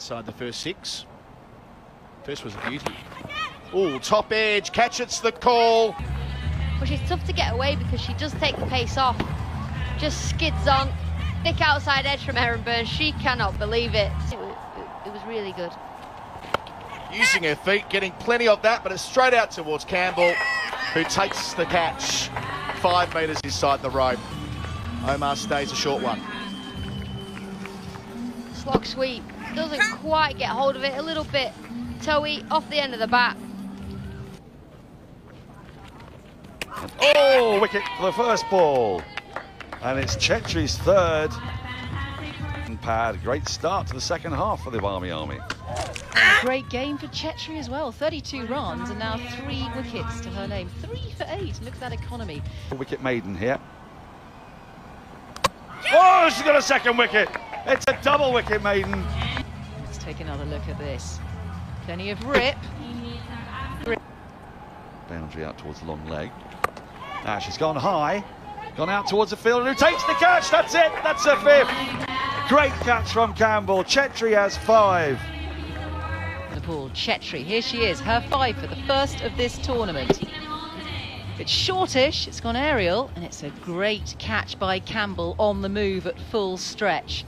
inside the first six. First was a beauty. Oh, top edge, catch it's the call. But she's tough to get away because she does take the pace off. Just skids on, thick outside edge from Erin Burns. She cannot believe it. It, it- it was really good. Using her feet, getting plenty of that, but it's straight out towards Campbell, who takes the catch five metres inside the rope. Omar stays a short one. Slog sweep doesn't quite get hold of it. A little bit toey off the end of the bat. Oh, wicket for the first ball. And it's Chhetri's third. And Pad, great start to the second half for the Barmy Army. Great game for Chhetri as well. 32 runs and now three wickets to her name. Three for eight. Look at that economy. Wicket maiden here. Oh, she's got a second wicket. It's a double wicket maiden. Let's take another look at this. Plenty of rip. Boundary out towards the long leg. Now she's gone high. Gone out towards the field. Who takes the catch? That's it. That's a fifth. Great catch from Campbell. Chhetri has five. The ball, Chhetri. Here she is. Her five for the first of this tournament. It's shortish, it's gone aerial, and it's a great catch by Campbell on the move at full stretch.